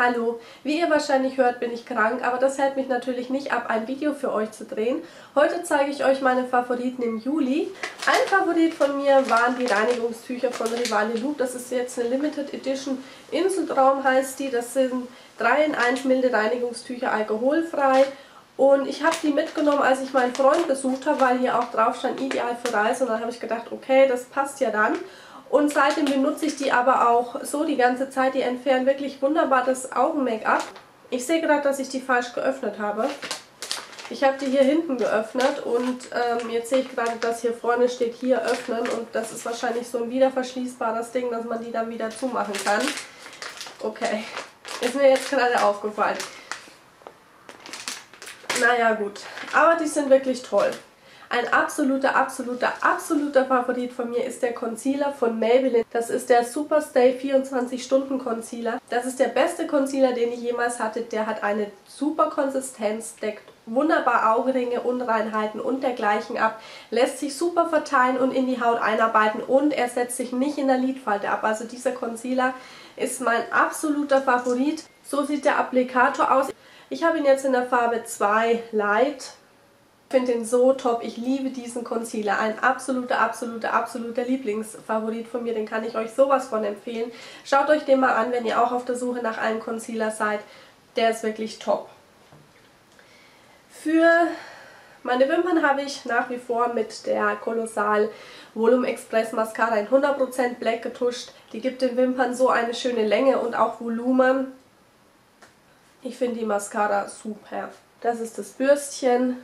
Hallo, wie ihr wahrscheinlich hört, bin ich krank, aber das hält mich natürlich nicht ab, ein Video für euch zu drehen. Heute zeige ich euch meine Favoriten im Juli. Ein Favorit von mir waren die Reinigungstücher von Rivali Loop. Das ist jetzt eine Limited Edition Inseltraum heißt die. Das sind 3 in 1 milde Reinigungstücher, alkoholfrei. Und ich habe die mitgenommen, als ich meinen Freund besucht habe, weil hier auch drauf stand, ideal für Reise. Und dann habe ich gedacht, okay, das passt ja dann. Und seitdem benutze ich die aber auch so die ganze Zeit. Die entfernen wirklich wunderbar das Augen-Make-up. Ich sehe gerade, dass ich die falsch geöffnet habe. Ich habe die hier hinten geöffnet und ähm, jetzt sehe ich gerade, dass hier vorne steht, hier öffnen. Und das ist wahrscheinlich so ein wiederverschließbares Ding, dass man die dann wieder zumachen kann. Okay, ist mir jetzt gerade aufgefallen. Naja gut, aber die sind wirklich toll. Ein absoluter, absoluter, absoluter Favorit von mir ist der Concealer von Maybelline. Das ist der Superstay 24 Stunden Concealer. Das ist der beste Concealer, den ich jemals hatte. Der hat eine super Konsistenz, deckt wunderbar Augenringe, Unreinheiten und dergleichen ab, lässt sich super verteilen und in die Haut einarbeiten und er setzt sich nicht in der Lidfalte ab. Also dieser Concealer ist mein absoluter Favorit. So sieht der Applikator aus. Ich habe ihn jetzt in der Farbe 2 Light finde den so top. Ich liebe diesen Concealer. Ein absoluter, absoluter, absoluter Lieblingsfavorit von mir. Den kann ich euch sowas von empfehlen. Schaut euch den mal an, wenn ihr auch auf der Suche nach einem Concealer seid. Der ist wirklich top. Für meine Wimpern habe ich nach wie vor mit der Kolossal Volume Express Mascara in 100% Black getuscht. Die gibt den Wimpern so eine schöne Länge und auch Volumen. Ich finde die Mascara super. Das ist das Bürstchen.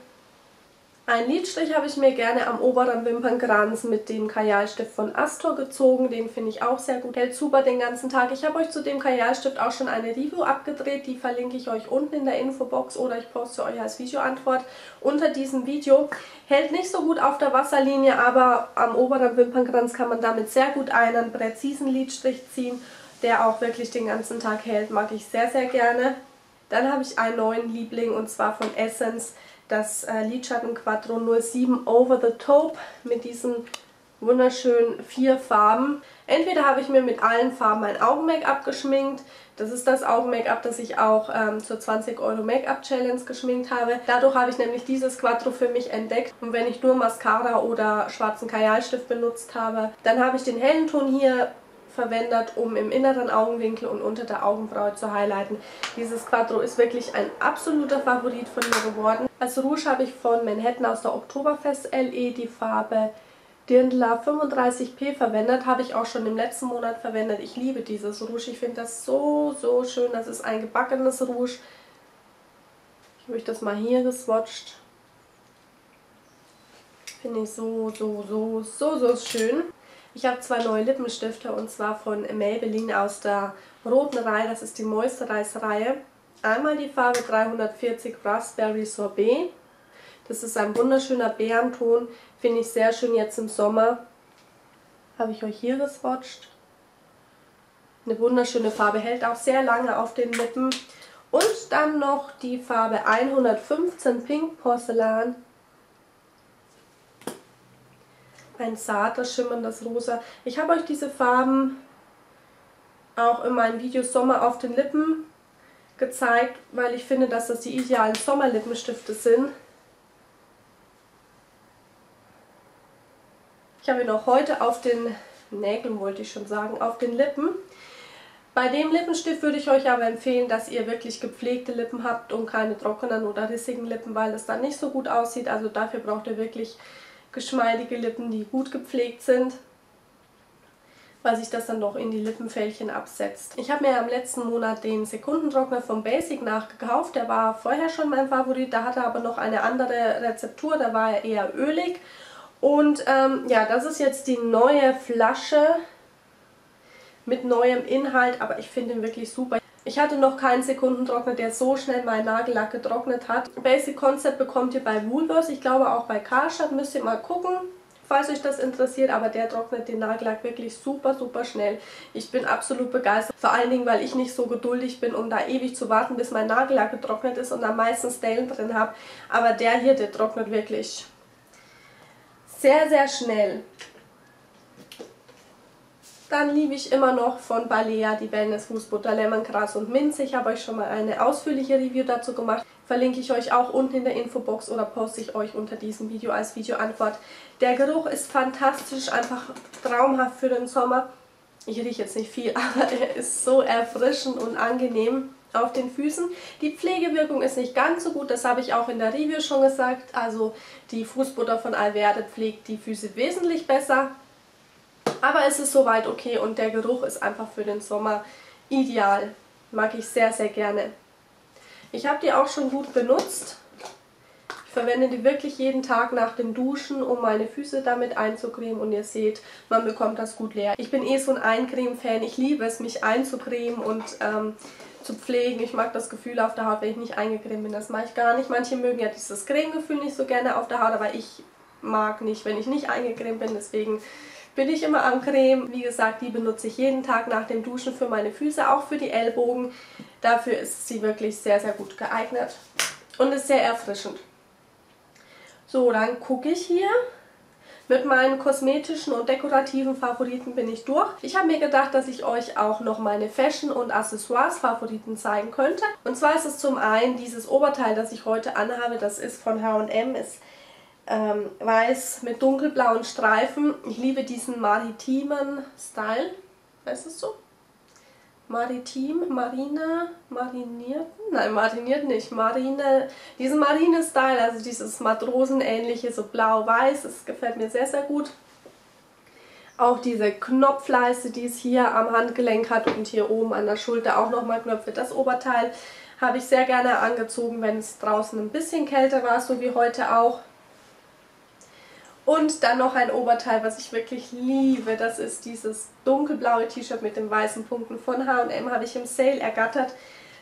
Ein Lidstrich habe ich mir gerne am oberen Wimpernkranz mit dem Kajalstift von Astor gezogen. Den finde ich auch sehr gut. Hält super den ganzen Tag. Ich habe euch zu dem Kajalstift auch schon eine Review abgedreht. Die verlinke ich euch unten in der Infobox oder ich poste euch als Videoantwort unter diesem Video. Hält nicht so gut auf der Wasserlinie, aber am oberen Wimpernkranz kann man damit sehr gut einen präzisen Lidstrich ziehen, der auch wirklich den ganzen Tag hält. Mag ich sehr, sehr gerne. Dann habe ich einen neuen Liebling und zwar von Essence das äh, Lidschatten Quattro 07 Over the Taupe mit diesen wunderschönen vier Farben. Entweder habe ich mir mit allen Farben ein Augen-Make-up geschminkt. Das ist das Augen-Make-up, das ich auch ähm, zur 20 Euro Make-up-Challenge geschminkt habe. Dadurch habe ich nämlich dieses Quattro für mich entdeckt. Und wenn ich nur Mascara oder schwarzen Kajalstift benutzt habe, dann habe ich den hellen Ton hier verwendet, um im inneren Augenwinkel und unter der Augenbraue zu highlighten. Dieses Quattro ist wirklich ein absoluter Favorit von mir geworden. Als Rouge habe ich von Manhattan aus der Oktoberfest LE die Farbe Dirndler 35p verwendet. Habe ich auch schon im letzten Monat verwendet. Ich liebe dieses Rouge. Ich finde das so, so schön. Das ist ein gebackenes Rouge. Ich habe euch das mal hier geswatcht. Finde ich so, so, so, so, so schön. Ich habe zwei neue Lippenstifte und zwar von Maybelline aus der roten Reihe, das ist die Moisturize-Reihe. Einmal die Farbe 340 Raspberry Sorbet. Das ist ein wunderschöner Bärenton, finde ich sehr schön jetzt im Sommer. Habe ich euch hier geswatcht. Eine wunderschöne Farbe, hält auch sehr lange auf den Lippen. Und dann noch die Farbe 115 Pink Porzellan ein zartes, schimmerndes Rosa. Ich habe euch diese Farben auch in meinem Video Sommer auf den Lippen gezeigt, weil ich finde, dass das die idealen Sommerlippenstifte sind. Ich habe ihn auch heute auf den Nägeln, wollte ich schon sagen, auf den Lippen. Bei dem Lippenstift würde ich euch aber empfehlen, dass ihr wirklich gepflegte Lippen habt und keine trockenen oder rissigen Lippen, weil es dann nicht so gut aussieht. Also dafür braucht ihr wirklich geschmeidige Lippen, die gut gepflegt sind, weil sich das dann doch in die Lippenfältchen absetzt. Ich habe mir am letzten Monat den Sekundentrockner vom Basic nachgekauft. Der war vorher schon mein Favorit, da hatte aber noch eine andere Rezeptur, da war er eher ölig. Und ähm, ja, das ist jetzt die neue Flasche mit neuem Inhalt, aber ich finde ihn wirklich super. Ich hatte noch keinen Sekundentrockner, der so schnell meinen Nagellack getrocknet hat. Basic Concept bekommt ihr bei Woolworths, ich glaube auch bei Karstadt, müsst ihr mal gucken, falls euch das interessiert. Aber der trocknet den Nagellack wirklich super, super schnell. Ich bin absolut begeistert, vor allen Dingen, weil ich nicht so geduldig bin, um da ewig zu warten, bis mein Nagellack getrocknet ist und am meisten Stellen drin habe. Aber der hier, der trocknet wirklich sehr, sehr schnell. Dann liebe ich immer noch von Balea die Wellness Fußbutter Lemongras und Minze. Ich habe euch schon mal eine ausführliche Review dazu gemacht. Verlinke ich euch auch unten in der Infobox oder poste ich euch unter diesem Video als Videoantwort. Der Geruch ist fantastisch, einfach traumhaft für den Sommer. Ich rieche jetzt nicht viel, aber er ist so erfrischend und angenehm auf den Füßen. Die Pflegewirkung ist nicht ganz so gut, das habe ich auch in der Review schon gesagt. Also die Fußbutter von Alverde pflegt die Füße wesentlich besser. Aber es ist soweit okay und der Geruch ist einfach für den Sommer ideal. Mag ich sehr, sehr gerne. Ich habe die auch schon gut benutzt. Ich verwende die wirklich jeden Tag nach dem Duschen, um meine Füße damit einzucremen. Und ihr seht, man bekommt das gut leer. Ich bin eh so ein Eincreme-Fan. Ich liebe es, mich einzucremen und ähm, zu pflegen. Ich mag das Gefühl auf der Haut, wenn ich nicht eingecremt bin. Das mache ich gar nicht. Manche mögen ja dieses Cremegefühl nicht so gerne auf der Haut, aber ich mag nicht, wenn ich nicht eingecremt bin. Deswegen bin ich immer am Creme. Wie gesagt, die benutze ich jeden Tag nach dem Duschen für meine Füße, auch für die Ellbogen. Dafür ist sie wirklich sehr, sehr gut geeignet und ist sehr erfrischend. So, dann gucke ich hier. Mit meinen kosmetischen und dekorativen Favoriten bin ich durch. Ich habe mir gedacht, dass ich euch auch noch meine Fashion- und Accessoires-Favoriten zeigen könnte. Und zwar ist es zum einen dieses Oberteil, das ich heute anhabe. Das ist von H&M, ist ähm, weiß mit dunkelblauen Streifen. Ich liebe diesen maritimen Style. Weißt du so? Maritim, Marine, marinierten? Nein, mariniert nicht. Marine, diesen Marine-Style, also dieses Matrosenähnliche, so blau-weiß, das gefällt mir sehr, sehr gut. Auch diese Knopfleiste, die es hier am Handgelenk hat und hier oben an der Schulter auch nochmal Knöpfe. Das Oberteil habe ich sehr gerne angezogen, wenn es draußen ein bisschen kälter war, so wie heute auch. Und dann noch ein Oberteil, was ich wirklich liebe. Das ist dieses dunkelblaue T-Shirt mit den weißen Punkten von H&M. Habe ich im Sale ergattert.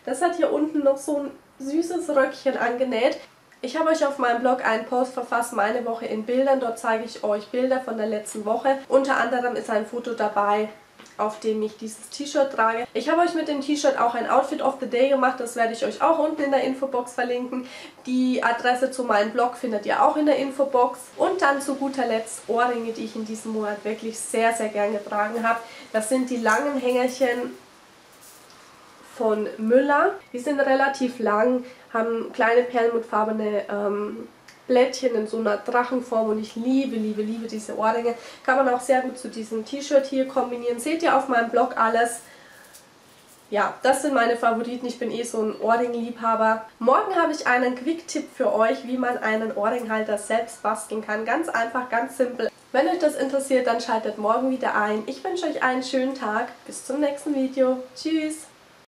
Das hat hier unten noch so ein süßes Röckchen angenäht. Ich habe euch auf meinem Blog einen Post verfasst, meine Woche in Bildern. Dort zeige ich euch Bilder von der letzten Woche. Unter anderem ist ein Foto dabei auf dem ich dieses T-Shirt trage. Ich habe euch mit dem T-Shirt auch ein Outfit of the Day gemacht, das werde ich euch auch unten in der Infobox verlinken. Die Adresse zu meinem Blog findet ihr auch in der Infobox. Und dann zu guter Letzt Ohrringe, die ich in diesem Monat wirklich sehr, sehr gern getragen habe. Das sind die langen Hängerchen von Müller. Die sind relativ lang, haben kleine perlmuttfarbene ähm, Blättchen in so einer Drachenform und ich liebe, liebe, liebe diese Ohrringe. Kann man auch sehr gut zu diesem T-Shirt hier kombinieren. Seht ihr auf meinem Blog alles. Ja, das sind meine Favoriten. Ich bin eh so ein Ohrringliebhaber. Morgen habe ich einen Quick-Tipp für euch, wie man einen Ohrringhalter selbst basteln kann. Ganz einfach, ganz simpel. Wenn euch das interessiert, dann schaltet morgen wieder ein. Ich wünsche euch einen schönen Tag. Bis zum nächsten Video. Tschüss!